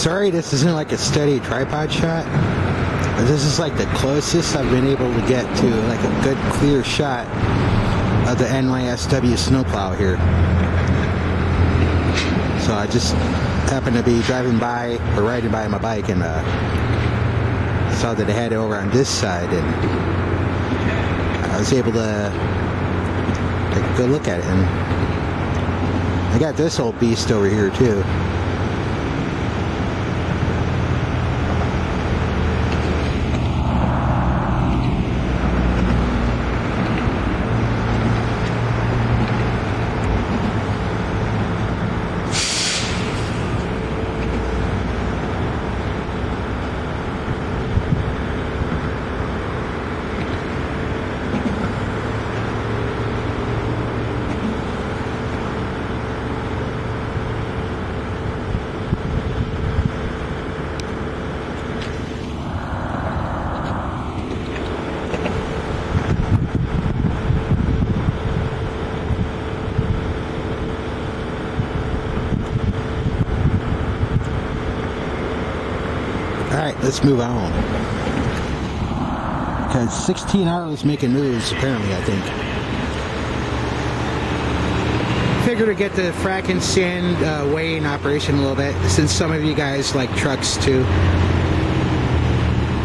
Sorry, this isn't like a steady tripod shot. But this is like the closest I've been able to get to like a good clear shot of the NYSW snowplow here. So I just happened to be driving by or riding by my bike and uh, saw that it had it over on this side and I was able to take a good look at it and I got this old beast over here too. Let's move on. Because 16 hours making moves, apparently, I think. Figure to get the frackin' sand uh, in operation a little bit, since some of you guys like trucks too.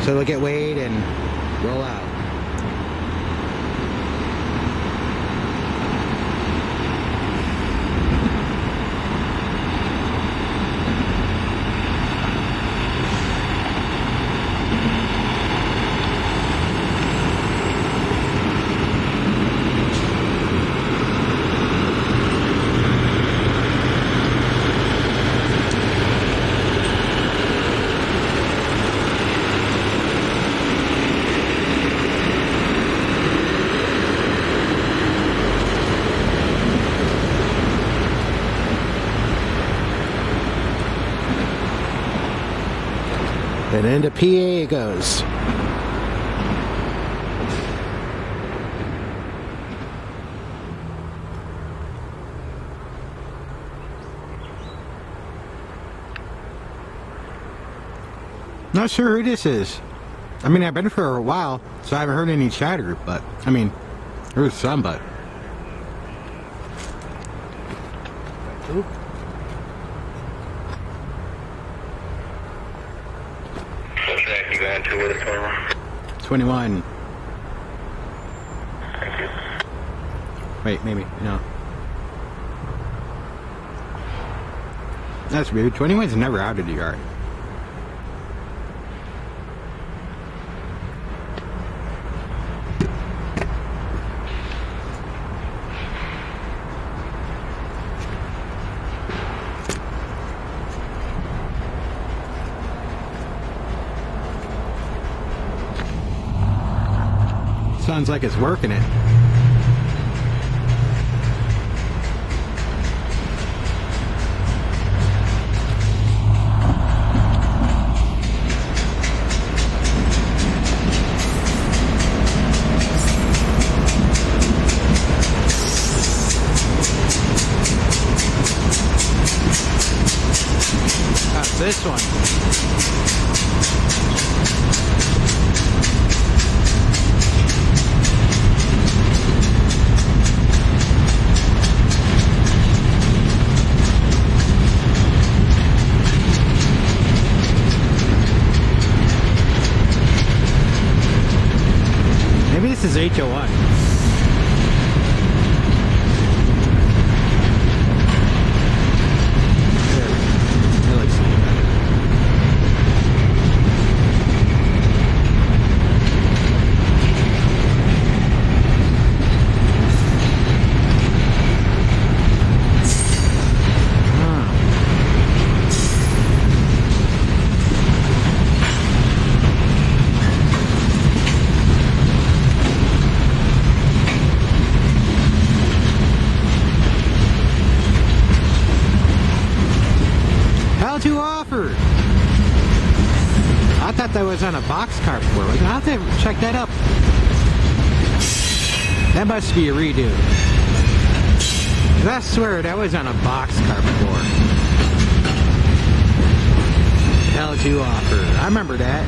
So they'll get weighed and roll out. And into PA it goes. Not sure who this is. I mean, I've been for a while, so I haven't heard any chatter, but, I mean, there's some, but. What track you going to with us, 21. Thank you. Wait, maybe. No. That's weird. 21's never out of the yard. Sounds like it's working it. On a boxcar before. I'll have to check that up. That must be a redo. I swear that was on a boxcar before. Hell to offer. I remember that.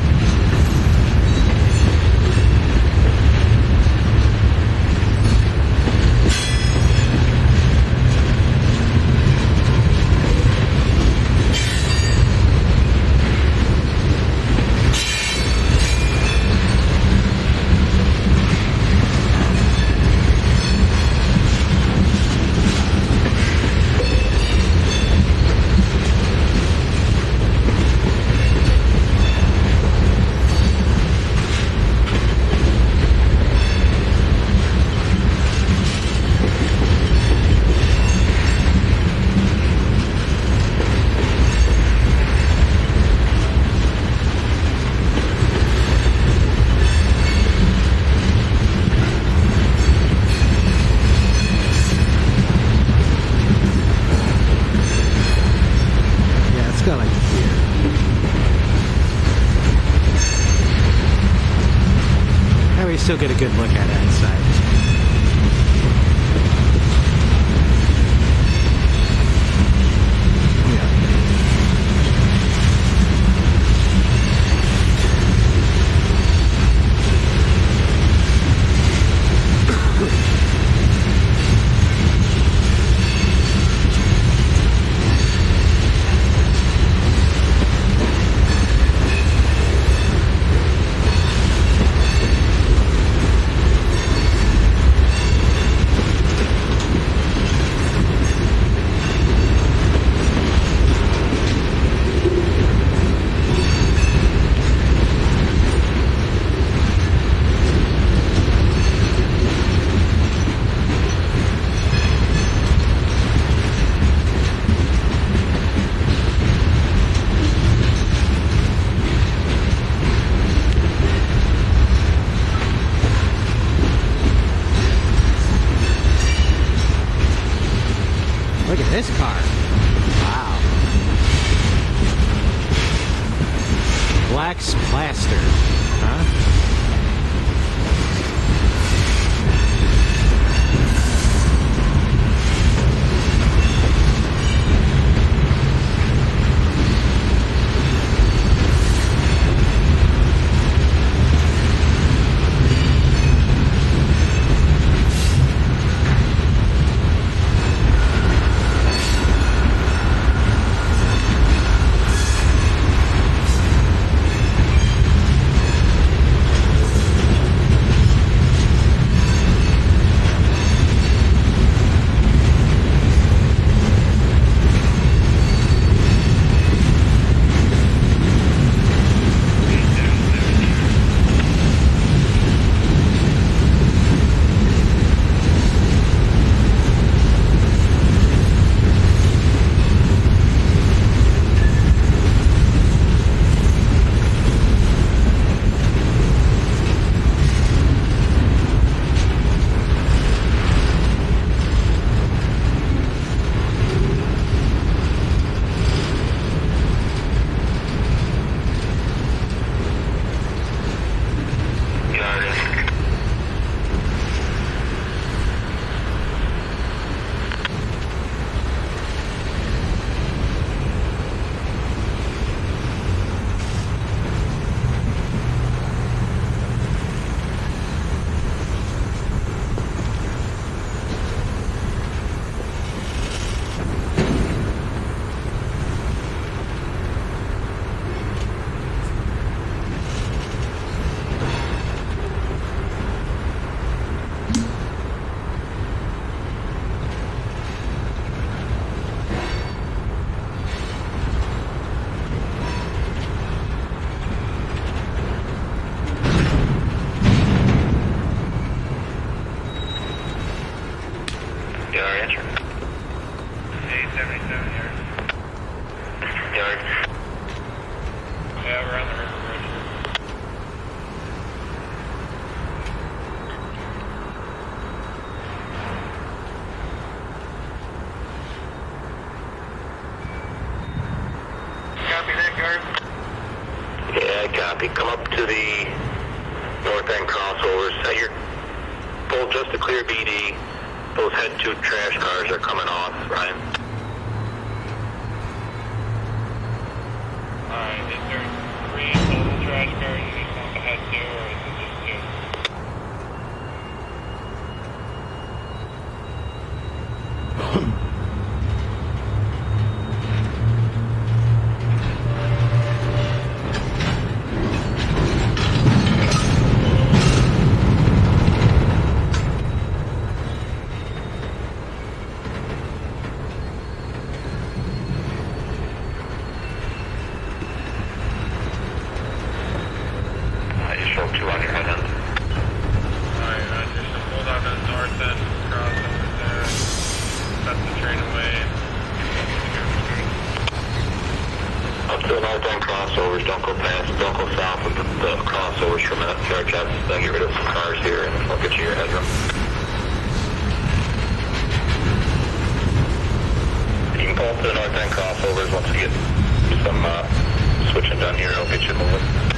Yeah, it's got like a beer. That way you still get a good look at it copy. Come up to the north end crossover. Set your pull just to clear BD. Those head two trash cars are coming off, Ryan. Alright, 837. Up to the north end crossovers. Don't go past. Don't go south of the, the crossovers I'll I'll get rid of some cars here and I'll get you your headroom. You can pull up to the north end crossovers once we get some uh, switching done here. I'll get you moving.